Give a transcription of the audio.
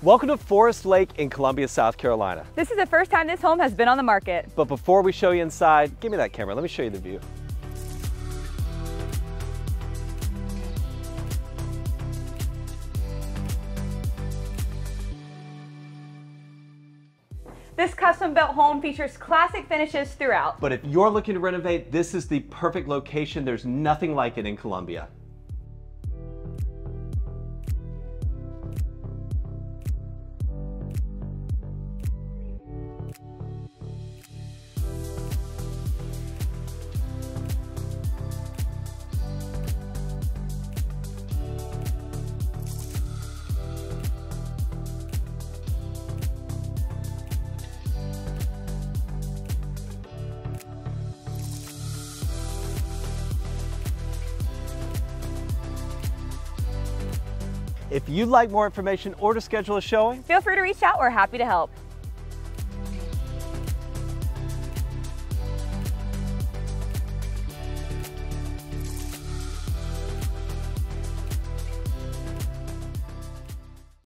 Welcome to Forest Lake in Columbia, South Carolina. This is the first time this home has been on the market. But before we show you inside, give me that camera. Let me show you the view. This custom built home features classic finishes throughout. But if you're looking to renovate, this is the perfect location. There's nothing like it in Columbia. If you'd like more information or to schedule a showing, Feel free to reach out. We're happy to help.